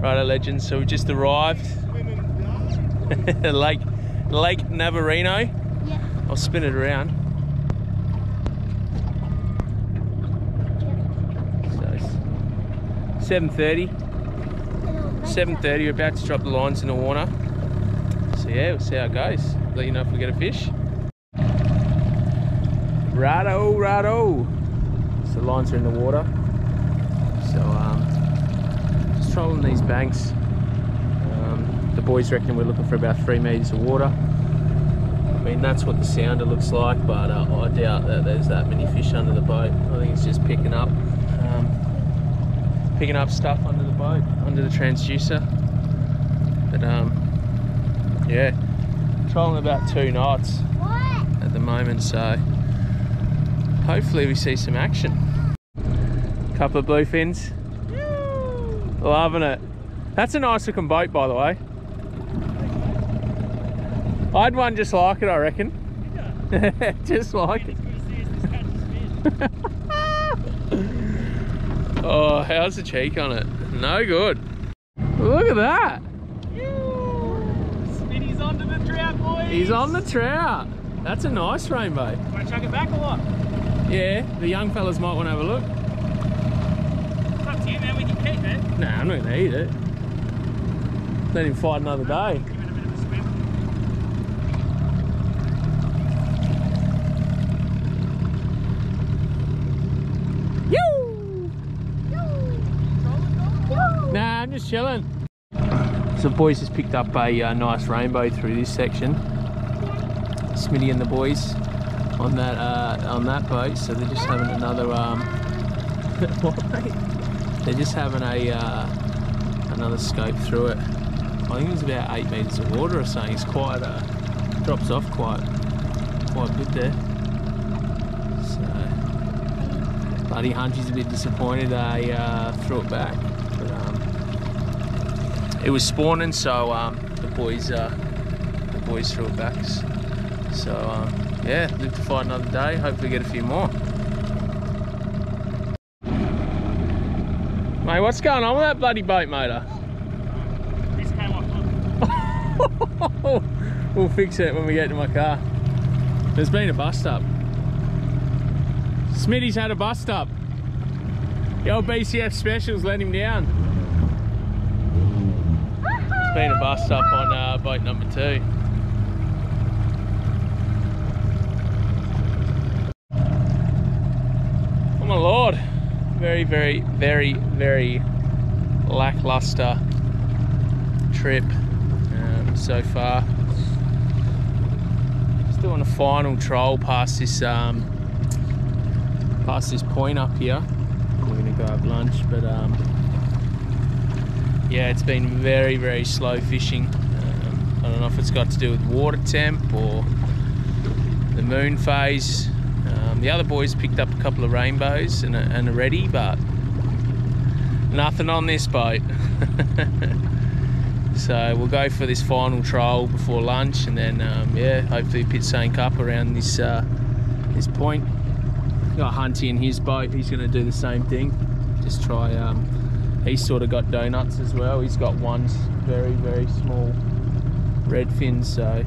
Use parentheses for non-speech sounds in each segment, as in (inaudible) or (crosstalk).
Righto, legends. So we just arrived. (laughs) Lake Lake Navarino. Yeah. I'll spin it around. So 7:30. 7.30, we're about to drop the lines in the water. So yeah, we'll see how it goes. Let you know if we get a fish. Righto, righto. So the lines are in the water. So um, just trolling these banks. Um, the boys reckon we're looking for about three metres of water. I mean, that's what the sounder looks like, but uh, I doubt that there's that many fish under the boat. I think it's just picking up. Um, picking up stuff under the boat, under the transducer. But um, yeah, trolling about two knots What? at the moment, so hopefully we see some action. Couple of bluefins, loving it. That's a nice looking boat, by the way. I had one just like it, I reckon. (laughs) just like it. (laughs) Oh, how's the cheek on it? No good. Look at that. Smitty's onto the trout, boys. He's on the trout. That's a nice rainbow. Want to chuck it back or what? Yeah, the young fellas might want to have a look. It's up to you, it. Nah, I'm not going to eat it. Let him fight another day. Give it a bit of a swim. Nah, I'm just chilling. So the boys just picked up a uh, nice rainbow through this section. Smitty and the boys on that uh, on that boat, so they're just having another um. (laughs) what, mate? They're just having a uh, another scope through it. I think it's about eight meters of water or something. It's quite uh, drops off quite quite good there. So Buddy Hunchy's a bit disappointed they uh, threw it back. But, um, it was spawning, so um, the boys uh, the boys threw it back. So um, yeah, live to fight another day. Hopefully get a few more. Mate, what's going on with that bloody boat motor? This came off. (laughs) we'll fix it when we get to my car. There's been a bust up. Smitty's had a bust up. The old BCF specials let him down. There's been a bust up on uh, boat number two. Oh my lord. Very, very, very, very lackluster trip um, so far. Just doing a final troll past this um, past this point up here. We're gonna go have lunch, but um, yeah, it's been very very slow fishing. Um, I don't know if it's got to do with water temp or the moon phase. The other boys picked up a couple of rainbows and a, and a ready, but nothing on this boat. (laughs) So we'll go for this final trial before lunch, and then um, yeah, hopefully pit sync up around this uh, this point. Got Hunty in his boat. He's going to do the same thing. Just try. Um, he's sort of got donuts as well. He's got one very very small red fin. So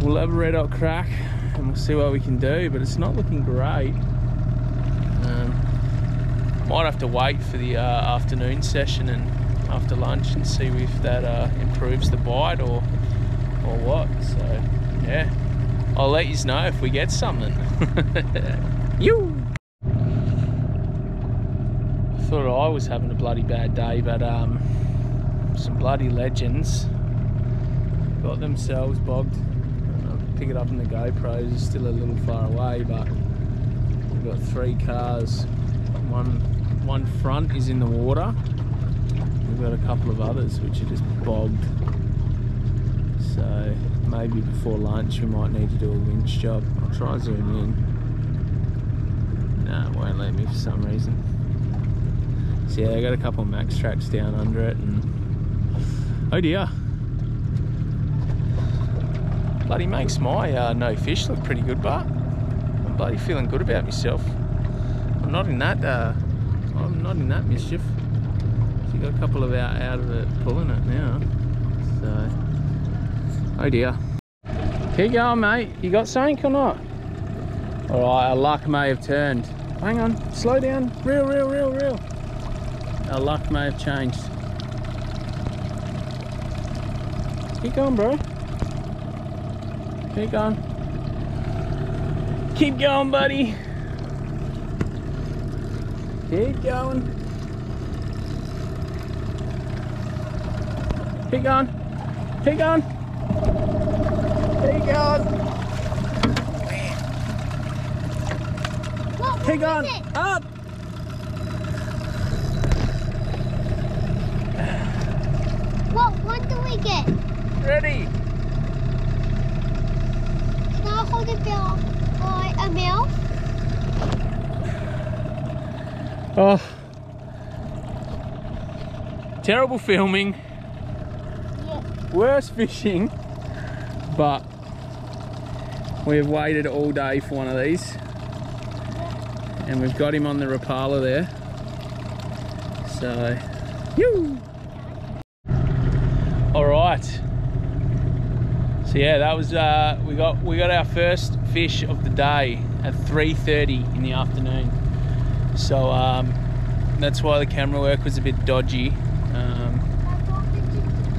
we'll have a red hot crack, and we'll see what we can do. But it's not looking great. Um, might have to wait for the uh, afternoon session and after lunch and see if that uh, improves the bite or or what. So yeah, I'll let you know if we get something. (laughs) you. Thought I was having a bloody bad day, but um, some bloody legends got themselves bogged. Pick it up in the GoPros. It's still a little far away, but we've got three cars. One one front is in the water we've got a couple of others which are just bogged. So maybe before lunch we might need to do a winch job. I'll try zoom in. No, it won't let me for some reason. So yeah, I got a couple of MAXTRAX down under it and oh dear. Bloody makes my uh, no fish look pretty good, but I'm bloody feeling good about myself. I'm not in that uh, I'm not in that mischief. She got a couple of out out of it, pulling it now. So, oh dear. Keep going, mate. You got something or not? All right, our luck may have turned. Hang on, slow down. Reel, reel, reel, reel. Our luck may have changed. Keep going, bro. Keep going. Keep going, buddy. Keep going. Keep going. Keep going. Keep going. What Keep was going. it? Up. What one do we get? Ready. Bill by a mouth? Oh. Terrible filming. Yeah. Worst fishing. But we've waited all day for one of these. And we've got him on the Rapala there. So, you. All right. So yeah, that was uh, we got we got our first fish of the day at 3:30 in the afternoon. So um, that's why the camera work was a bit dodgy, um,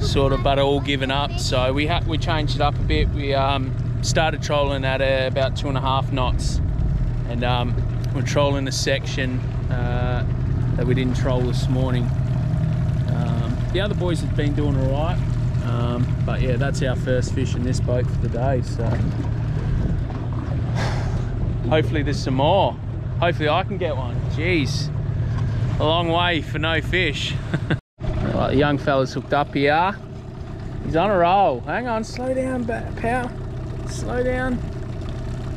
sort of, but all given up. So we ha- we changed it up a bit. We um, started trolling at uh, about two and a half knots, and um, we're trolling a section uh, that we didn't troll this morning. Um, the other boys have been doing all right, um, but yeah, that's our first fish in this boat for the day. So hopefully there's some more. Hopefully I can get one. Jeez, a long way for no fish. (laughs) right, the young fella's hooked up here. He's on a roll. Hang on, slow down, pal. Slow down.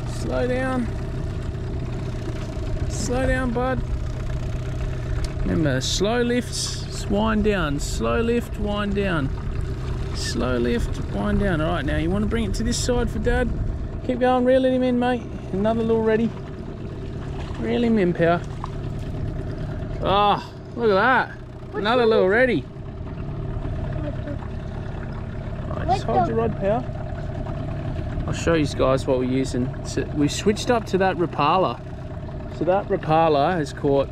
Slow down. Slow down, bud. Remember, slow lifts, wind down. Slow lift, wind down. Slow lift, wind down. All right, now you want to bring it to this side for Dad? Keep going, reeling him in, mate. Another little ready. Reel him in, pal. Oh, look at that. Another little ready. Just hold your rod, pal. I'll show you guys what we're using. So we switched up to that Rapala. So that Rapala has caught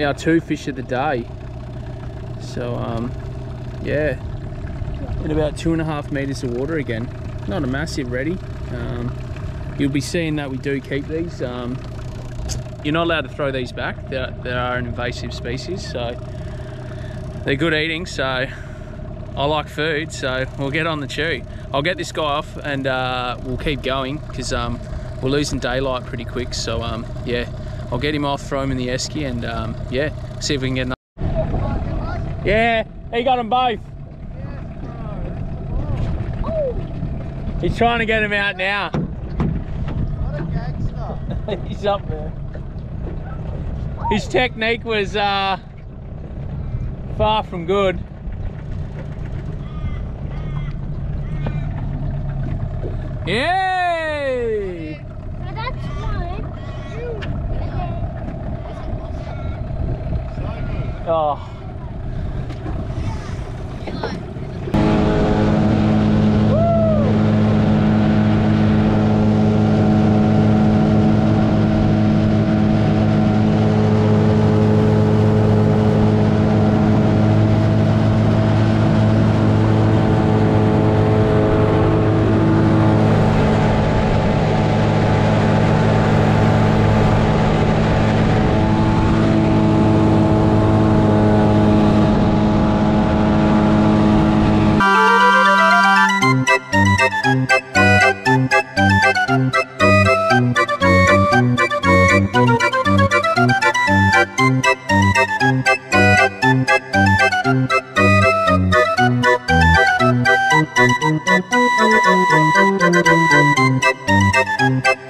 our two fish of the day. So, um, yeah, in about two and a half meters of water again. Not a massive ready. Um, you'll be seeing that we do keep these. Um, you're not allowed to throw these back. They they are an invasive species, so they're good eating. So I like food, so we'll get on the chew. I'll get this guy off and uh, we'll keep going because um, we're losing daylight pretty quick. So um, yeah, I'll get him off, throw him in the esky, and um, yeah, see if we can get another. Yeah, he got them both. He's trying to get him out now. What a gangster. He's up there. His technique was uh, far from good. Yay! Now Thank you.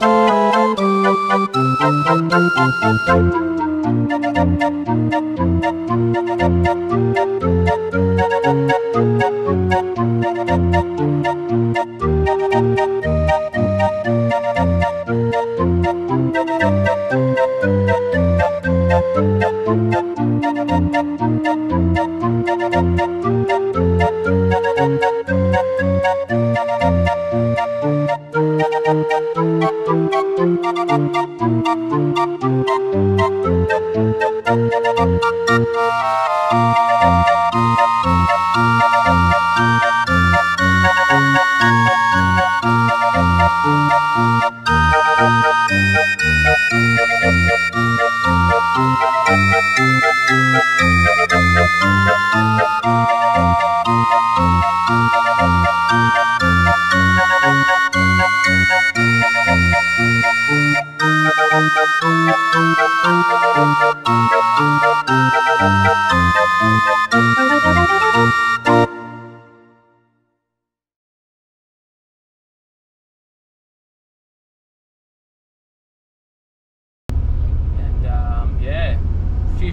that's one.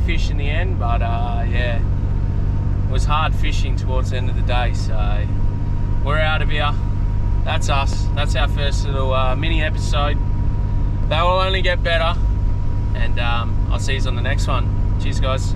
Fish in the end, but uh, yeah, it was hard fishing towards the end of the day. So we're out of here. That's us. That's our first little uh, mini episode. That will only get better. And um, I'll see you on the next one. Cheers, guys.